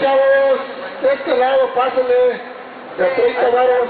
chavos. De este lado, pásenle. De 30 varos.